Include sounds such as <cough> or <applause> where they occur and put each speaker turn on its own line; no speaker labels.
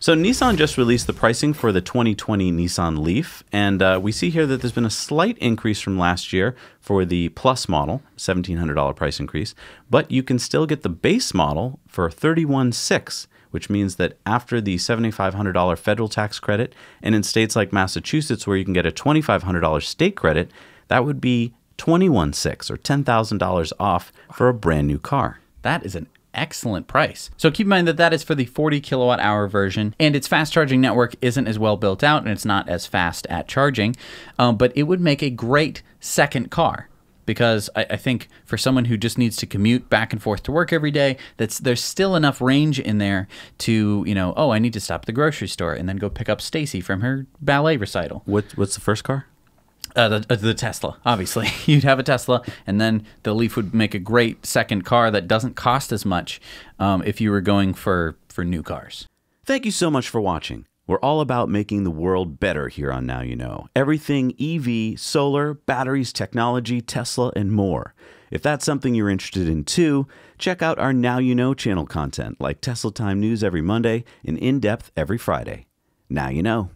So Nissan just released the pricing for the 2020 Nissan Leaf, and uh, we see here that there's been a slight increase from last year for the Plus model, $1,700 price increase, but you can still get the base model for 31.6, which means that after the $7,500 federal tax credit, and in states like Massachusetts where you can get a $2,500 state credit, that would be 21.6 or $10,000 off for a brand new car.
That is an excellent price. So keep in mind that that is for the 40 kilowatt hour version, and its fast charging network isn't as well built out and it's not as fast at charging, um, but it would make a great second car. Because I, I, think for someone who just needs to commute back and forth to work every day, that's there's still enough range in there to you know oh I need to stop at the grocery store and then go pick up Stacy from her ballet recital.
What, what's the first car?
Uh, the, uh, the Tesla, obviously. <laughs> You'd have a Tesla, and then the Leaf would make a great second car that doesn't cost as much um, if you were going for, for new cars.
Thank you so much for watching. We're all about making the world better here on Now You Know. Everything EV, solar, batteries, technology, Tesla, and more. If that's something you're interested in too, check out our Now You Know channel content like Tesla Time News every Monday and In Depth every Friday. Now you know.